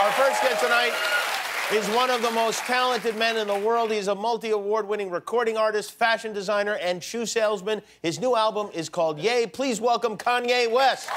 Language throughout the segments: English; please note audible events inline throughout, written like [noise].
Our first guest tonight is one of the most talented men in the world. He's a multi award winning recording artist, fashion designer, and shoe salesman. His new album is called Yay. Please welcome Kanye West.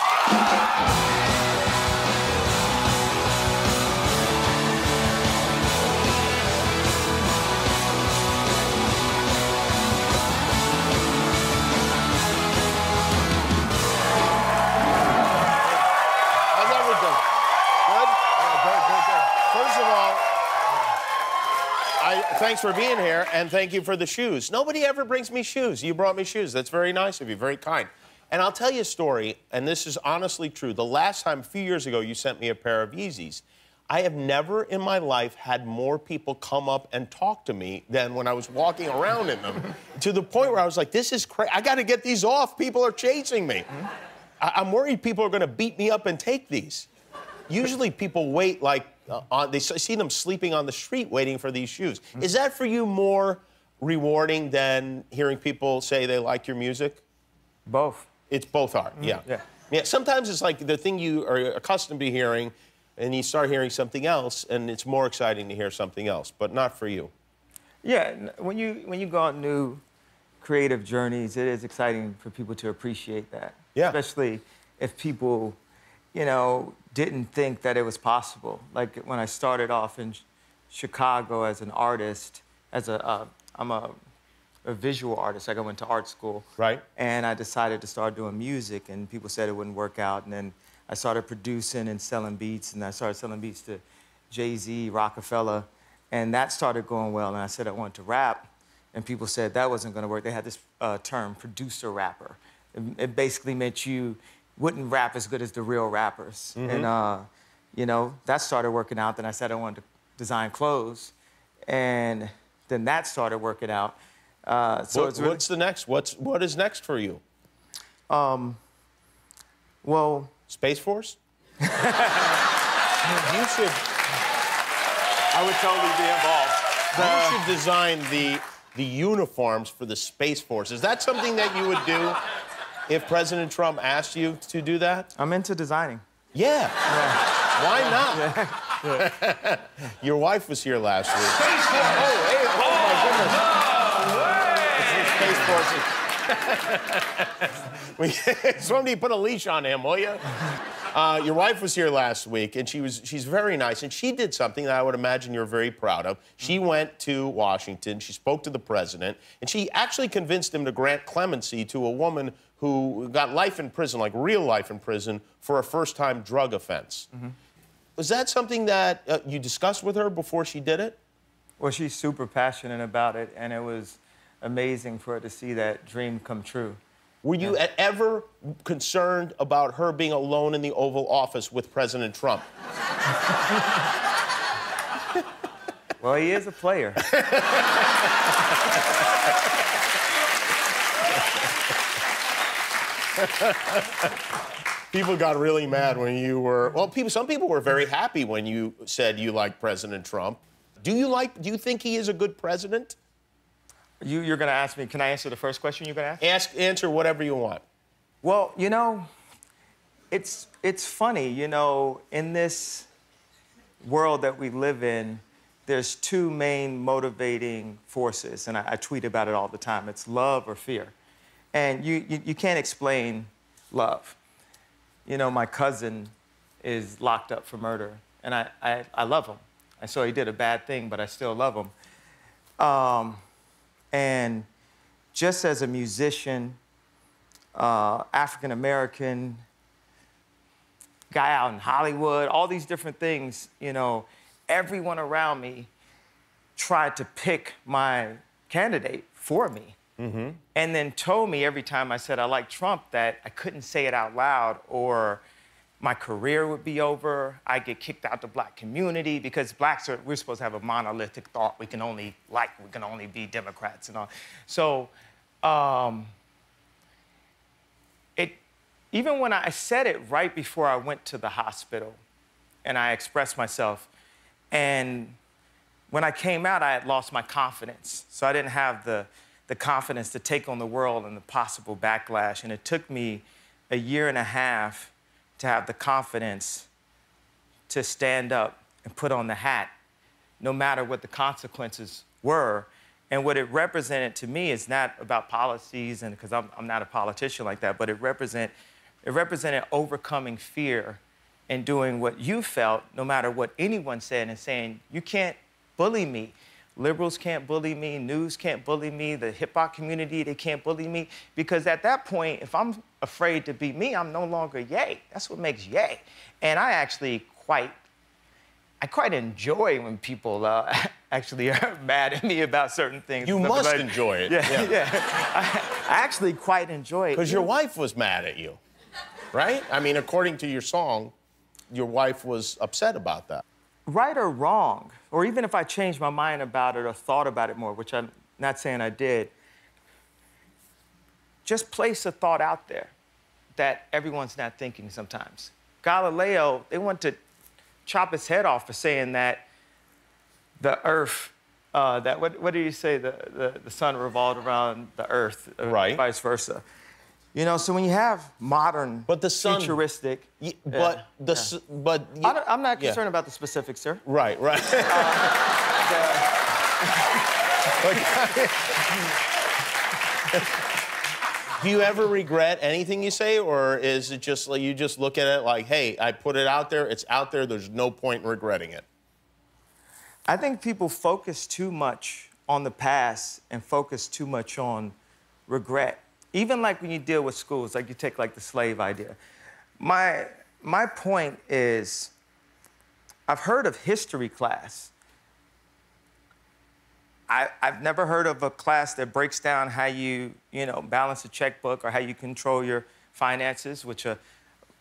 Thanks for being here, and thank you for the shoes. Nobody ever brings me shoes. You brought me shoes. That's very nice of you, very kind. And I'll tell you a story, and this is honestly true. The last time, a few years ago, you sent me a pair of Yeezys. I have never in my life had more people come up and talk to me than when I was walking around in them. to the point where I was like, this is crazy. I got to get these off. People are chasing me. I- I'm worried people are going to beat me up and take these. Usually people wait like uh, on, they see them sleeping on the street waiting for these shoes. Is that for you more rewarding than hearing people say they like your music? Both. It's both are. Yeah. yeah. Yeah. Sometimes it's like the thing you are accustomed to hearing, and you start hearing something else, and it's more exciting to hear something else. But not for you. Yeah, when you when you go on new creative journeys, it is exciting for people to appreciate that. Yeah. Especially if people, you know, didn't think that it was possible. Like when I started off in Ch- Chicago as an artist, as a uh, I'm a a visual artist. Like I went to art school. Right. And I decided to start doing music, and people said it wouldn't work out. And then I started producing and selling beats, and I started selling beats to Jay Z, Roc-A-Fella, and that started going well. And I said I wanted to rap, and people said that wasn't going to work. They had this uh, term, producer rapper. It, it basically meant you wouldn't rap as good as the real rappers. And uh, you know that started working out. Then I said I wanted to design clothes, and then that started working out. Uh, so What- it's really, what's the next? What's what is next for you? Um, well. Space Force? [laughs] you should. I would totally be involved. you should design the the uniforms for the Space Force. Is that something that you would do if President Trump asked you to do that? I'm into designing. Yeah. Why not? [laughs] Your wife was here last week. Space Force. Oh, hey, oh my oh, goodness. It's the Space Force. We- [laughs] Somebody put a leash on him, will you? Uh, your wife was here last week, and she was she's very nice, and she did something that I would imagine you're very proud of. She went to Washington, she spoke to the president, and she actually convinced him to grant clemency to a woman who got life in prison, like real life in prison, for a first-time drug offense. Was that something that uh, you discussed with her before she did it? Well, she's super passionate about it, and it was amazing for her to see that dream come true. Were you ever concerned about her being alone in the Oval Office with President Trump? [laughs] Well, he is a player. People got really mad when you were. Well, people. Some people were very happy when you said you like President Trump. Do you like? Do you think he is a good president? You, you're going to ask me, can I answer the first question you're going to ask? Ask, answer whatever you want. Well, you know, it's it's funny, you know, in this world that we live in, there's two main motivating forces, and I, I tweet about it all the time. It's love or fear. And you, you, you can't explain love. You know, my cousin is locked up for murder, and I, I, I love him. I saw he did a bad thing, but I still love him. Um, and just as a musician, uh, African American, guy out in Hollywood, all these different things, you know, everyone around me tried to pick my candidate for me. And then told me every time I said I like Trump that I couldn't say it out loud or my career would be over. I'd get kicked out the black community because blacks are, we're supposed to have a monolithic thought. We can only like, we can only be Democrats and all. So, um, it, even when I said it right before I went to the hospital and I expressed myself, and when I came out, I had lost my confidence. So I didn't have the, the confidence to take on the world and the possible backlash. And it took me a year and a half to have the confidence to stand up and put on the hat, no matter what the consequences were. And what it represented to me is not about policies, and because I'm, I'm not a politician like that, but it represent it represented overcoming fear and doing what you felt, no matter what anyone said, and saying, you can't bully me. Liberals can't bully me, news can't bully me, the hip hop community, they can't bully me. Because at that point, if I'm afraid to be me, I'm no longer yay. That's what makes yay. And I actually quite, I quite enjoy when people uh, [laughs] actually are [laughs] mad at me about certain things. You must like, enjoy it. [laughs] Yeah, yeah. yeah. I, I, actually quite enjoy it. Because your wife was mad at you, right? I mean, according to your song, your wife was upset about that right or wrong, or even if I changed my mind about it or thought about it more, which I'm not saying I did, just place a thought out there that everyone's not thinking sometimes. Galileo, they want to chop his head off for saying that the earth, uh, that what, what do you say, the, the, the sun revolved around the earth, right. vice versa. You know, so when you have modern, but the sun, futuristic, y- but yeah, the yeah. but y- I'm not concerned yeah. about the specifics, sir. Right, right. [laughs] [laughs] Do you ever regret anything you say, or is it just like you just look at it like, hey, I put it out there, it's out there, there's no point in regretting it? I think people focus too much on the past and focus too much on regret even like when you deal with schools, like you take like the slave idea. My, my point is, I've heard of history class. I, have never heard of a class that breaks down how you, you know, balance a checkbook or how you control your finances, which uh,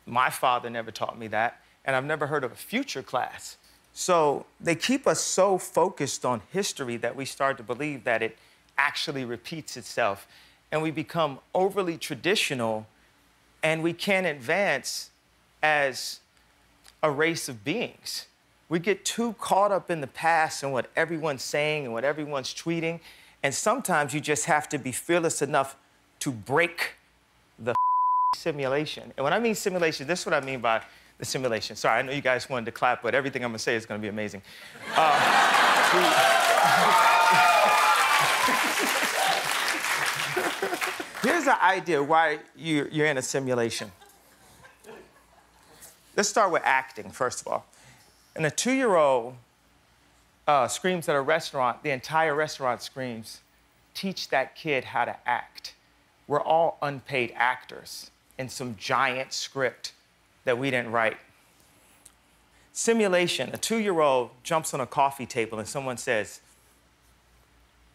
my father never taught me that. And I've never heard of a future class. So they keep us so focused on history that we start to believe that it actually repeats itself and we become overly traditional and we can't advance as a race of beings. We get too caught up in the past and what everyone's saying and what everyone's tweeting. And sometimes you just have to be fearless enough to break the [laughs] simulation. And when I mean simulation, this is what I mean by the simulation. Sorry, I know you guys wanted to clap, but everything I'm gonna say is gonna be amazing. Uh, [laughs] Here's the idea why you, you're in a simulation. Let's start with acting, first of all. And a two year old uh, screams at a restaurant, the entire restaurant screams, teach that kid how to act. We're all unpaid actors in some giant script that we didn't write. Simulation a two year old jumps on a coffee table and someone says,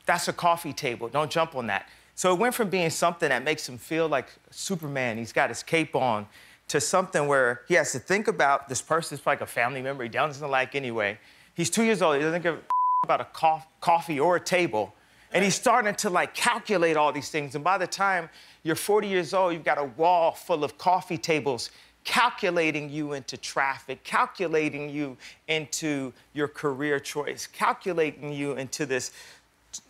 That's a coffee table, don't jump on that. So it went from being something that makes him feel like Superman, he's got his cape on, to something where he has to think about this person's like a family member he doesn't like anyway. He's two years old, he doesn't give about a co- coffee or a table. And he's starting to like calculate all these things. And by the time you're 40 years old, you've got a wall full of coffee tables calculating you into traffic, calculating you into your career choice, calculating you into this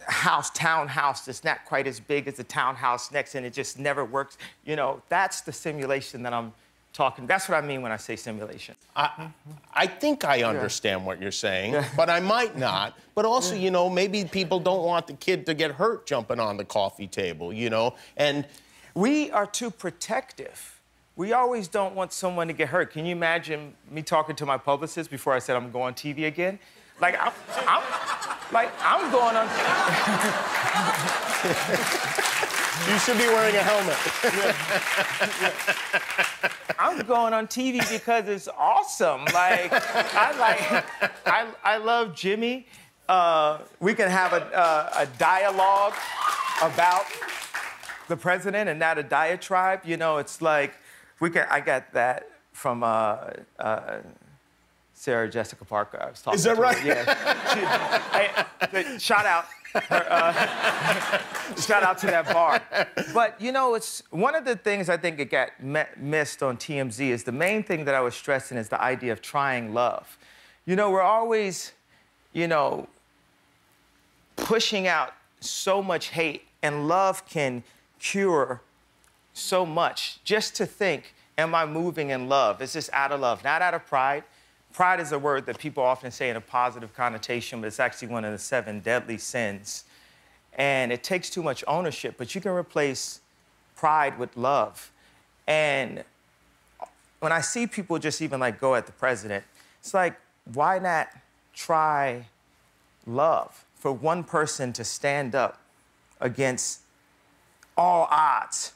house, townhouse that's not quite as big as the townhouse next, and it just never works. You know, that's the simulation that I'm talking. That's what I mean when I say simulation. I, I think I understand yeah. what you're saying, yeah. but I might not. [laughs] But also, yeah. you know, maybe people don't want the kid to get hurt jumping on the coffee table, you know, and we are too protective. We always don't want someone to get hurt. Can you imagine me talking to my publicist before I said I'm going on TV again? Like, I'm, I'm like, I'm going on. [laughs] you should be wearing a helmet. [laughs] I'm going on TV because it's awesome. Like, I like, I, I love Jimmy. Uh, we can have a, uh, a dialogue about the president and not a diatribe. You know, it's like, we can, I got that from uh, uh Sarah Jessica Parker. I was talking. Is that right? Her. Yeah. She, shout out. Her, uh, [laughs] shout out to that bar. But you know, it's one of the things I think it got missed on TMZ is the main thing that I was stressing is the idea of trying love. You know, we're always, you know, pushing out so much hate, and love can cure so much. Just to think, am I moving in love? Is this out of love, not out of pride? Pride is a word that people often say in a positive connotation, but it's actually one of the seven deadly sins. And it takes too much ownership, but you can replace pride with love. And when I see people just even like go at the president, it's like, why not try love for one person to stand up against all odds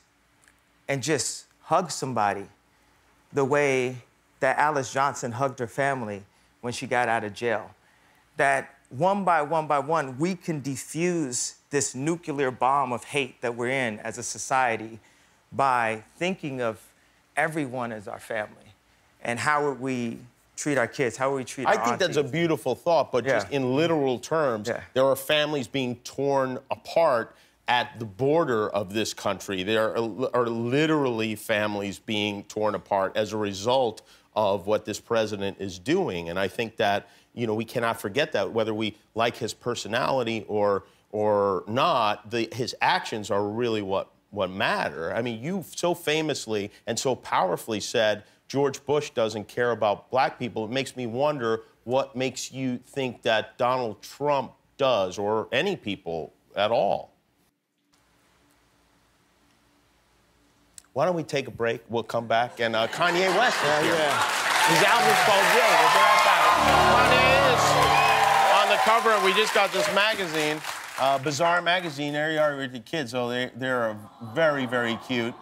and just hug somebody the way that Alice Johnson hugged her family when she got out of jail. That one by one by one, we can defuse this nuclear bomb of hate that we're in as a society by thinking of everyone as our family. And how would we treat our kids? How would we treat I think that's a beautiful thought, but just in literal terms, Yeah. there are families being torn apart at the border of this country. There are, are literally families being torn apart as a result of what this president is doing. And I think that, you know, we cannot forget that whether we like his personality or or not, the, his actions are really what what matter. I mean, you so famously and so powerfully said George Bush doesn't care about black people. It makes me wonder what makes you think that Donald Trump does, or any people at all. Why don't we take a break? We'll come back and uh, Kanye West is Yeah, here. yeah. His album's called Yo. We'll be right back. Kanye is on the cover. We just got this magazine, uh, Bazaar Magazine. There you are with your kids. Oh, they, they're very, very cute.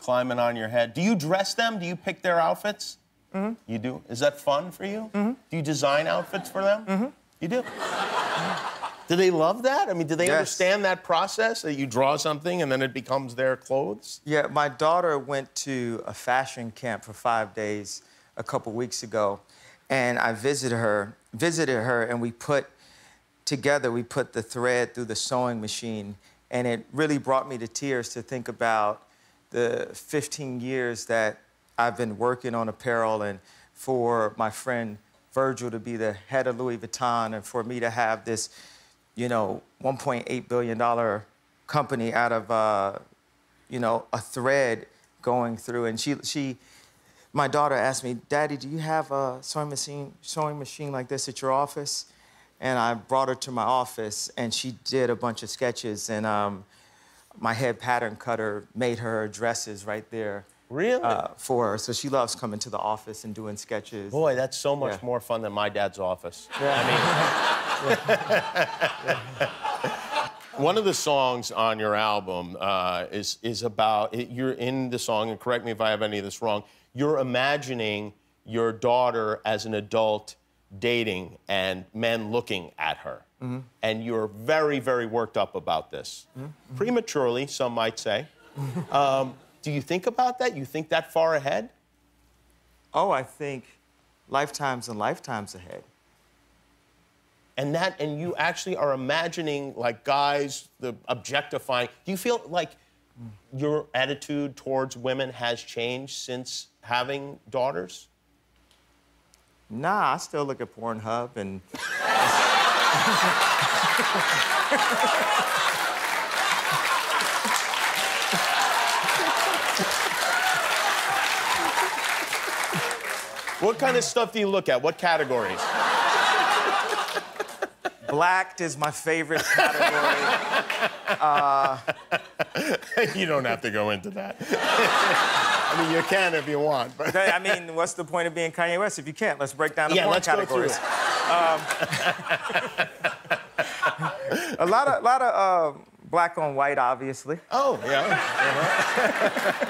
Climbing on your head. Do you dress them? Do you pick their outfits? Mm-hmm. You do? Is that fun for you? Mm-hmm. Do you design outfits for them? Mm-hmm. You do? Do they love that? I mean, do they Yes. understand that process that you draw something and then it becomes their clothes? Yeah, my daughter went to a fashion camp for five days a couple weeks ago, and I visited her, visited her, and we put together, we put the thread through the sewing machine, and it really brought me to tears to think about the 15 years that I've been working on apparel, and for my friend Virgil to be the head of Louis Vuitton, and for me to have this, you know, 1.8 billion dollar company out of. Uh, you know, a thread going through. And she, she, my daughter asked me, Daddy, do you have a sewing machine, sewing machine like this at your office? And I brought her to my office, and she did a bunch of sketches. And um, my head pattern cutter made her dresses right there Really? uh, for her. So she loves coming to the office and doing sketches. Boy, that's so much Yeah. more fun than my dad's office. Yeah. [laughs] One of the songs on your album uh, is is about it, you're in the song, and correct me if I have any of this wrong. You're imagining your daughter as an adult dating and men looking at her, and you're very very worked up about this, prematurely, some might say. [laughs] um, do you think about that? You think that far ahead? Oh, I think lifetimes and lifetimes ahead. and that and you actually are imagining like guys the objectifying do you feel like your attitude towards women has changed since having daughters Nah, I still look at Pornhub and [laughs] what kind of stuff do you look at what categories blacked is my favorite category. Uh, [laughs] you don't have to go into that [laughs] i mean you can if you want but I mean, what's the point of being Kanye West if you can't? Let's break down the yeah porn let's go through categories. it. Um, [laughs] a lot of, a lot of uh, black on white, obviously. oh yeah uh-huh.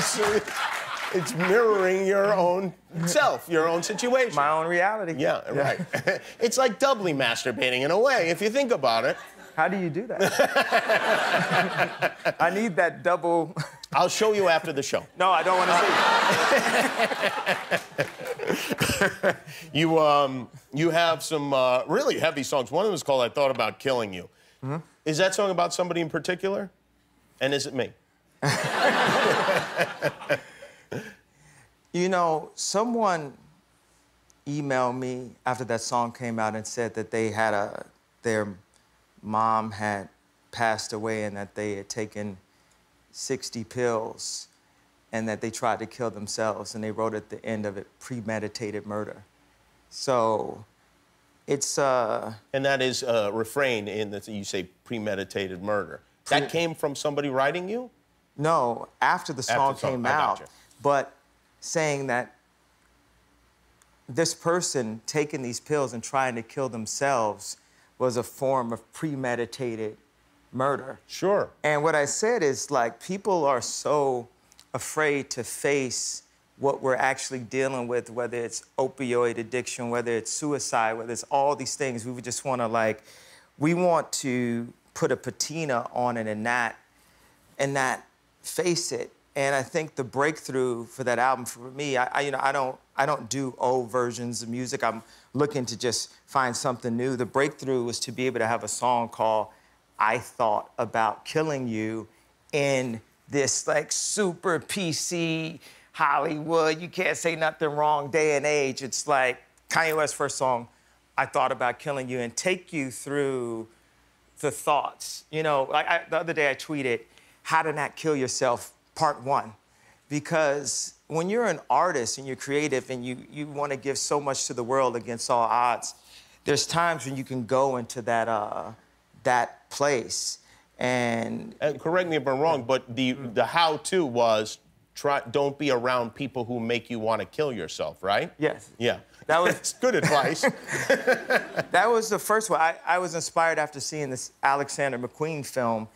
So it's mirroring your own self your own situation My own reality. Yeah, right. [laughs] it's like doubly masturbating in a way, if you think about it. How do you do that? [laughs] I need that double. I'll show you after the show. No, I don't want to see. [laughs] You um, you have some uh, really heavy songs. One of them is called "I Thought About Killing You." Is that song about somebody in particular? And is it me? You know, someone emailed me after that song came out and said that they had a their mom had passed away and that they had taken 60 pills and that they tried to kill themselves, and they wrote at the end of it premeditated murder. So it's uh, And that is a refrain in that you say premeditated murder. That came from somebody writing you? no after the song the song, came out, but saying that this person taking these pills and trying to kill themselves was a form of premeditated murder. Sure. And what I said is like people are so afraid to face what we're actually dealing with, whether it's opioid addiction, whether it's suicide, whether it's all these things. We would just want to like, we want to put a patina on it and not, and not face it. And I think the breakthrough for that album for me, I, I you know I don't I don't do old versions of music. I'm looking to just find something new. The breakthrough was to be able to have a song called I thought about killing you in this like super PC Hollywood, you can't say nothing wrong day and age. It's like Kanye West's first song, I thought about killing you, and take you through the thoughts. You know, like I, the other day I tweeted, How to Not Kill Yourself, Part One. Because when you're an artist and you're creative and you, you want to give so much to the world against all odds, there's times when you can go into that, uh, that place. And And correct me if I'm wrong, but the the how-to was try don't be around people who make you want to kill yourself, right? yes, Yeah. That was- [laughs] good advice. [laughs] That was the first one. I, I was inspired after seeing this Alexander McQueen film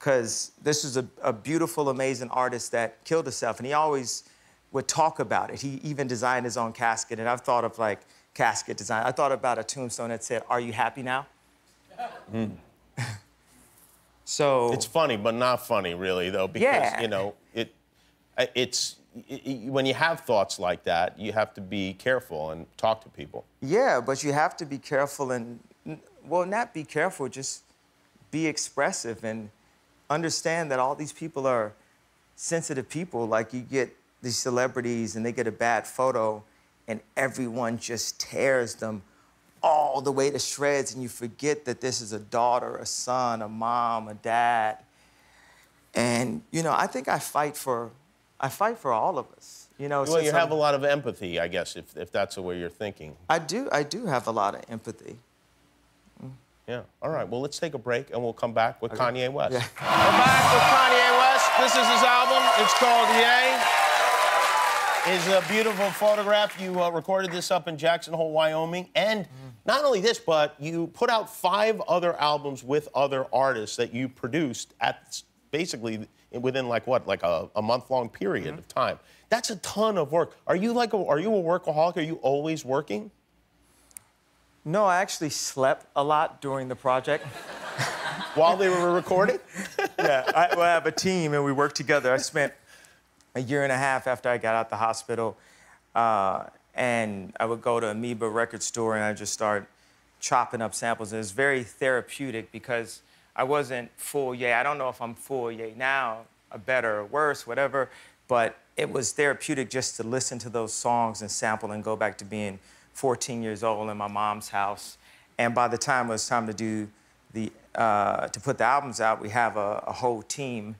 because this is a, a beautiful, amazing artist that killed himself. And he always would talk about it. He even designed his own casket. And I've thought of like casket design. I thought about a tombstone that said, Are you happy now? Hmm. [laughs] so It's funny, but not funny, really, though, because Yeah. you know it. It's i i when you have thoughts like that, you have to be careful and talk to people. Yeah, but you have to be careful and, well, not be careful, just be expressive and understand that all these people are sensitive people. Like you get these celebrities and they get a bad photo and everyone just tears them all the way to shreds and you forget that this is a daughter, a son, a mom, a dad. And, you know, I think I fight for, I fight for all of us. You know, Well, you have I'm- a lot of empathy, I guess, if, if that's the way you're thinking. I do, I do have a lot of empathy. Yeah. All right. Well, let's take a break and we'll come back with Kanye West. Yeah. [laughs] We're back with Kanye West. This is his album. It's called Yay. Is a beautiful photograph. You uh, recorded this up in Jackson Hole, Wyoming, and not only this, but you put out five other albums with other artists that you produced at basically within like what, like a, a month-long period of time. That's a ton of work. Are you like a, are you a workaholic? Are you always working? No, I actually slept a lot during the project. [laughs] While they were recording? [laughs] yeah, I, well, I have a team and we work together. I spent a year and a half after I got out the hospital, uh, and I would go to Amoeba record store and I just start chopping up samples. It was very therapeutic because I wasn't full yay. I don't know if I'm full yay now, a better or worse, whatever, but it was therapeutic just to listen to those songs and sample and go back to being 14 years old in my mom's house. And by the time it was time to do the uh, to put the albums out, we have a, a whole team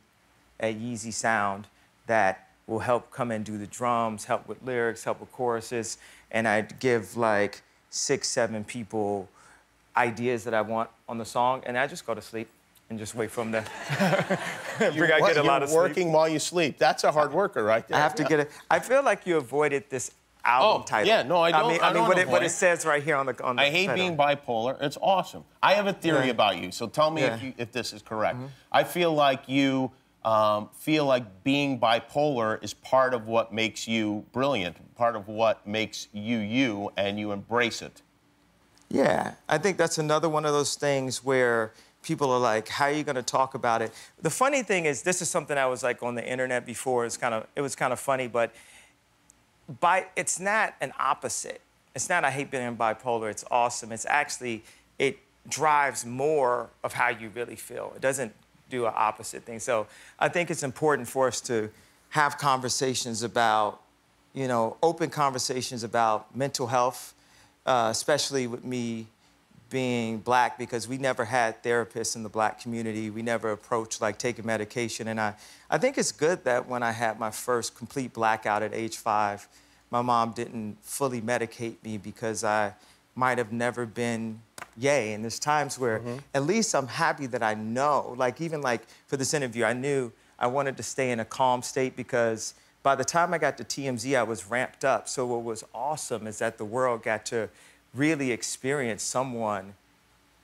at Yeezy Sound that will help come and do the drums, help with lyrics, help with choruses, and I'd give like six, seven people ideas that I want on the song, and I just go to sleep and just wait for them to. [laughs] I get a lot of sleep. working while you sleep. That's a hard worker right there. I have to get it. I feel like you avoided this album Oh, title. yeah, no, I don't- mean, I I mean what, it, what it says right here on the on the. I hate title. being bipolar. It's awesome. I have a theory Yeah. about you, so tell me if, Yeah. Mm-hmm. you, if this is correct. I feel like you um, feel like being bipolar is part of what makes you brilliant, part of what makes you you, and you embrace it. Yeah, I think that's another one of those things where people are like, "How are you going to talk about it?" The funny thing is, this is something I was like on the internet before. It's kind of it was kind of funny, but by it's not an opposite. It's not I hate being bipolar. It's awesome. It's actually it drives more of how you really feel. It doesn't do an opposite thing. So I think it's important for us to have conversations about, you know, open conversations about mental health, uh, especially with me being black because we never had therapists in the black community. We never approached like taking medication. And I, I think it's good that when I had my first complete blackout at age five, my mom didn't fully medicate me because I might have never been yay. And there's times where mm-hmm. at least I'm happy that I know. Like even like for this interview, I knew I wanted to stay in a calm state because by the time I got to TMZ, I was ramped up. So what was awesome is that the world got to really experience someone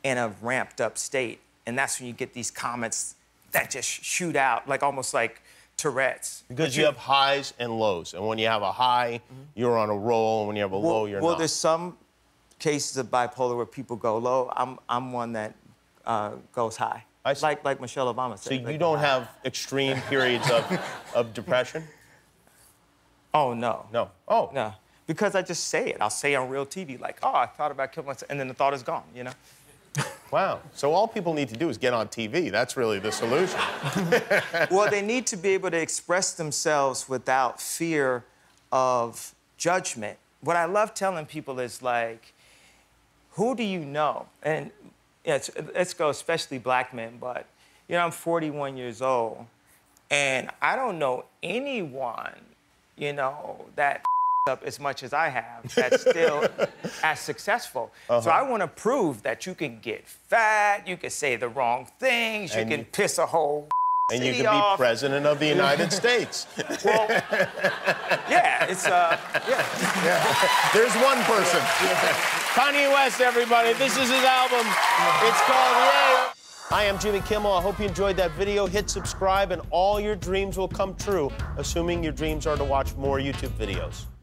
in a ramped up state. And that's when you get these comments that just shoot out, like almost like Tourette's. Because you have highs and lows. And when you have a high, you're on a roll. And when you have a well, low, you're well, not. Well, there's some cases of bipolar where people go low. I'm, I'm one that uh, goes high. I see. Like, like Michelle Obama said. So you like, don't have extreme periods of, of [laughs] depression? Oh, no. No. Oh. No. Because I just say it. I'll say on real TV, like, oh, I thought about killing myself, and then the thought is gone, you know? [laughs] Wow. So all people need to do is get on TV. That's really the solution. [laughs] well, they need to be able to express themselves without fear of judgment. What I love telling people is like, who do you know? And yeah, let's go, especially black men, but you know, I'm 41 years old, and I don't know anyone, you know, that up as much as I have that's [laughs] still as successful. So I want to prove that you can get fat, you can say the wrong things, you And can you- piss a whole And you city can be president of the United [laughs] States. Well, [laughs] yeah, it's uh, yeah. yeah. There's one person. Kanye West, everybody. This is his album. It's called Yay. I am Jimmy Kimmel. I hope you enjoyed that video. Hit subscribe, and all your dreams will come true, assuming your dreams are to watch more YouTube videos.